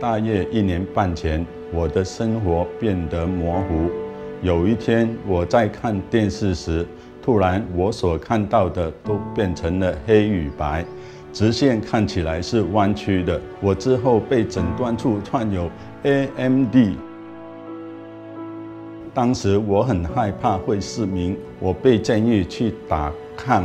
大约一年半前，我的生活变得模糊。有一天，我在看电视时，突然我所看到的都变成了黑与白，直线看起来是弯曲的。我之后被诊断出患有 AMD。当时我很害怕会失明，我被建议去打抗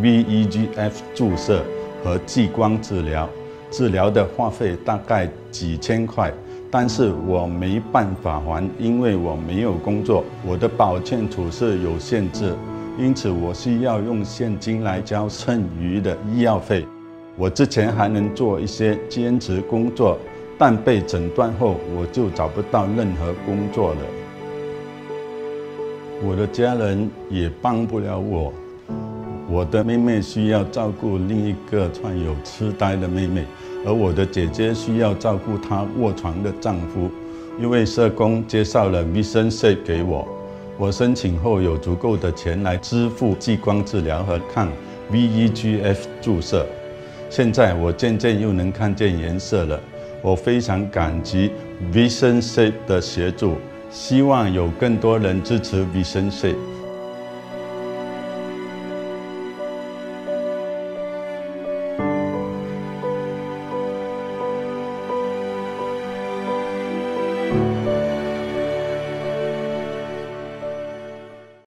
VEGF 注射和激光治疗。治疗的花费大概几千块，但是我没办法还，因为我没有工作，我的保健储蓄有限制，因此我需要用现金来交剩余的医药费。我之前还能做一些兼职工作，但被诊断后我就找不到任何工作了。我的家人也帮不了我。我的妹妹需要照顾另一个患有痴呆的妹妹，而我的姐姐需要照顾她卧床的丈夫。一位社工介绍了 Vision Safe 给我，我申请后有足够的钱来支付激光治疗和抗 VEGF 注射。现在我渐渐又能看见颜色了，我非常感激 Vision Safe 的协助，希望有更多人支持 Vision Safe。